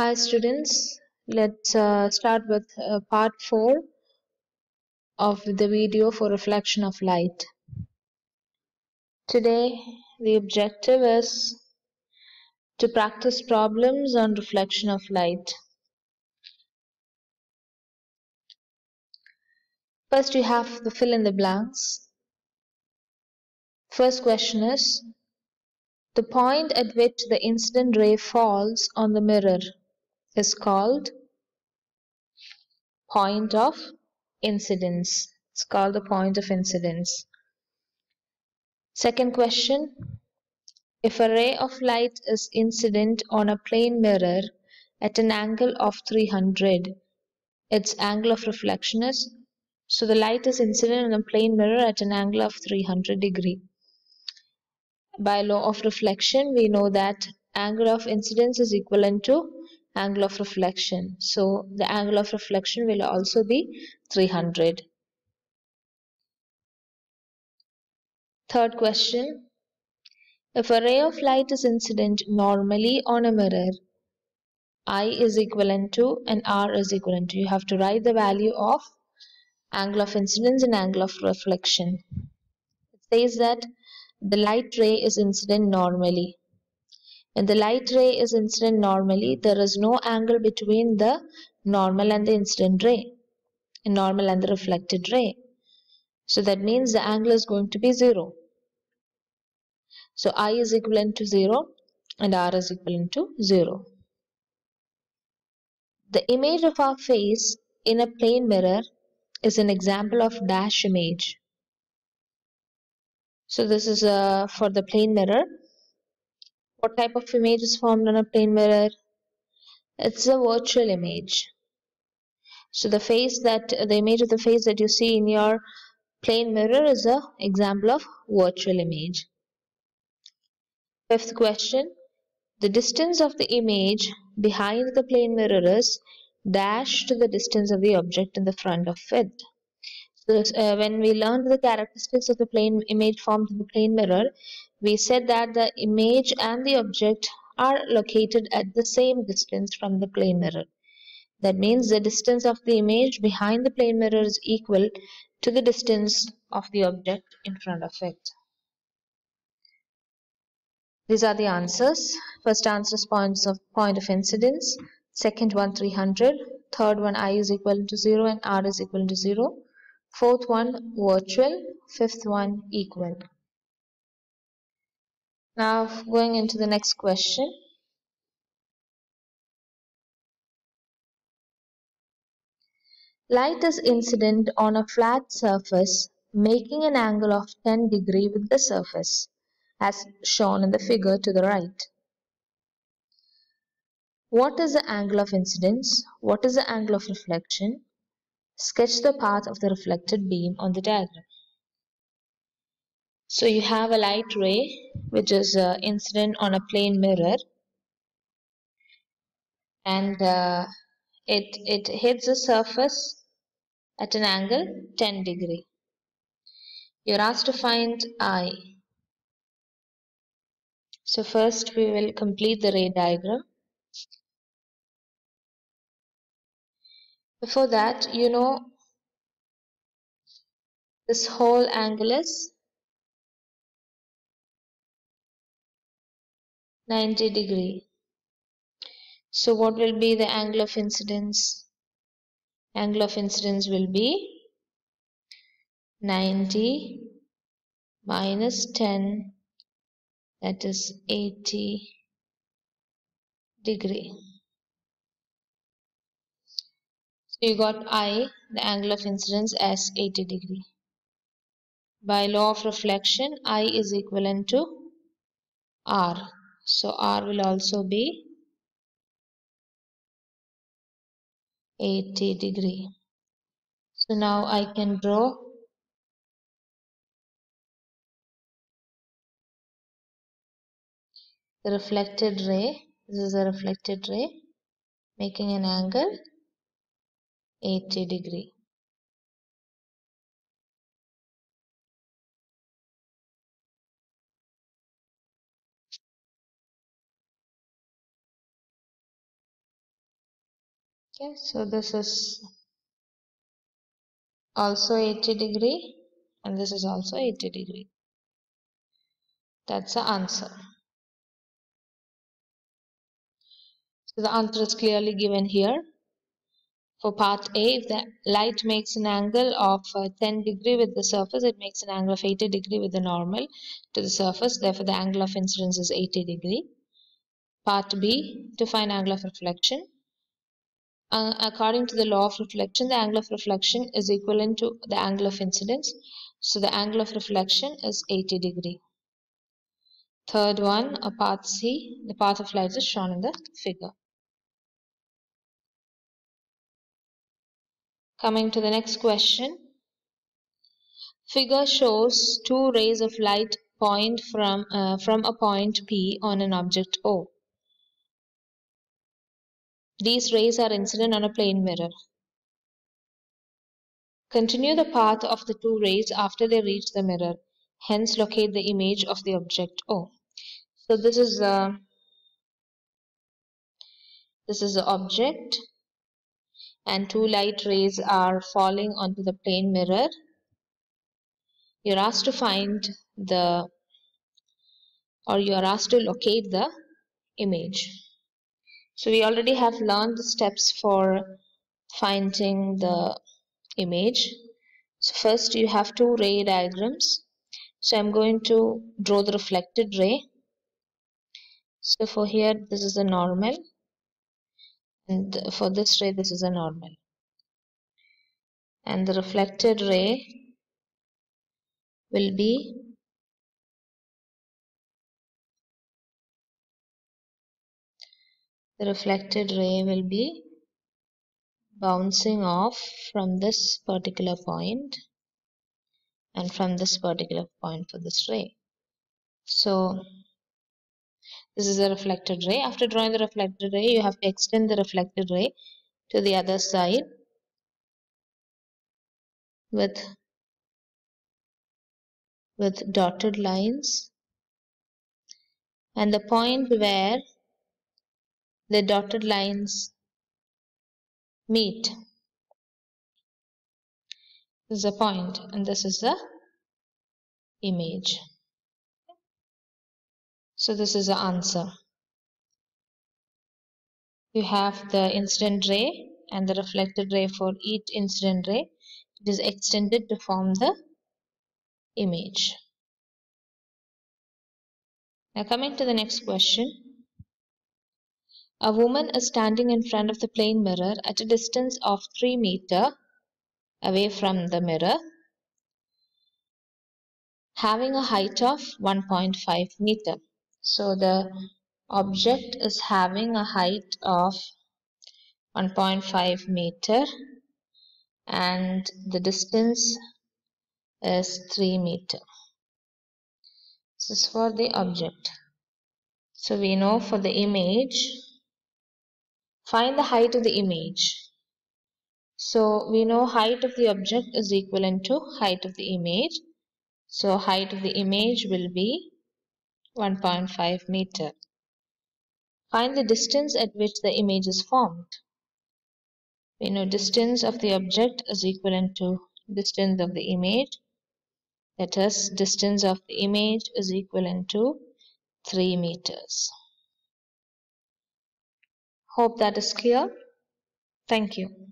Hi students, let's uh, start with uh, part 4 of the video for reflection of light. Today the objective is to practice problems on reflection of light. First you have the fill in the blanks. First question is the point at which the incident ray falls on the mirror is called point of incidence. It's called the point of incidence. Second question. If a ray of light is incident on a plane mirror at an angle of 300, its angle of reflection is so the light is incident on a plane mirror at an angle of 300 degree. By law of reflection, we know that angle of incidence is equivalent to angle of reflection. So the angle of reflection will also be 300. Third question. If a ray of light is incident normally on a mirror, I is equivalent to and R is equivalent to. You have to write the value of angle of incidence and angle of reflection. It says that the light ray is incident normally. When the light ray is incident normally, there is no angle between the normal and the incident ray, normal and the reflected ray. So that means the angle is going to be 0. So I is equivalent to 0 and R is equivalent to 0. The image of our face in a plane mirror is an example of dash image. So this is uh, for the plane mirror. What type of image is formed on a plane mirror? It's a virtual image. So the face that the image of the face that you see in your plane mirror is a example of virtual image. Fifth question. The distance of the image behind the plane mirror is dash to the distance of the object in the front of it. So uh, when we learned the characteristics of the plane image formed in the plane mirror, we said that the image and the object are located at the same distance from the plane mirror. That means the distance of the image behind the plane mirror is equal to the distance of the object in front of it. These are the answers. First answer is points of point of incidence. Second one 300. Third one I is equal to 0 and R is equal to 0. Fourth one virtual. Fifth one equal. Now going into the next question. Light is incident on a flat surface making an angle of 10 degree with the surface as shown in the figure to the right. What is the angle of incidence? What is the angle of reflection? Sketch the path of the reflected beam on the diagram. So you have a light ray which is uh, incident on a plane mirror and uh, it, it hits the surface at an angle 10 degree. You're asked to find I. So first we will complete the ray diagram. Before that, you know, this whole angle is 90 degree. So what will be the angle of incidence? Angle of incidence will be 90 minus 10 that is 80 degree. So you got I, the angle of incidence as 80 degree. By law of reflection, I is equivalent to R. So R will also be 80 degree. So now I can draw the reflected ray. This is a reflected ray making an angle 80 degree. Okay so this is also 80 degree and this is also 80 degree that's the answer so the answer is clearly given here for part A, if the light makes an angle of uh, 10 degree with the surface, it makes an angle of 80 degree with the normal to the surface. Therefore, the angle of incidence is 80 degree. Part B, to find angle of reflection. Uh, according to the law of reflection, the angle of reflection is equivalent to the angle of incidence. So the angle of reflection is 80 degree. Third one, a path C, the path of light is shown in the figure. Coming to the next question. Figure shows two rays of light point from, uh, from a point P on an object O. These rays are incident on a plane mirror. Continue the path of the two rays after they reach the mirror. Hence, locate the image of the object O. So this is uh, this is the object and two light rays are falling onto the plane mirror, you're asked to find the or you are asked to locate the image. So we already have learned the steps for finding the image. So first you have two ray diagrams. So I'm going to draw the reflected ray. So for here this is a normal and for this ray this is a normal and the reflected ray will be the reflected ray will be bouncing off from this particular point and from this particular point for this ray so this is a reflected ray. After drawing the reflected ray, you have to extend the reflected ray to the other side with with dotted lines and the point where the dotted lines meet this is a point and this is the image so this is the answer. You have the incident ray and the reflected ray for each incident ray. It is extended to form the image. Now coming to the next question. A woman is standing in front of the plane mirror at a distance of 3 meter away from the mirror having a height of 1.5 meter. So the object is having a height of 1.5 meter and the distance is 3 meter. This is for the object. So we know for the image, find the height of the image. So we know height of the object is equivalent to height of the image. So height of the image will be 1.5 meter. Find the distance at which the image is formed. We know distance of the object is equivalent to distance of the image. That is, distance of the image is equivalent to 3 meters. Hope that is clear. Thank you.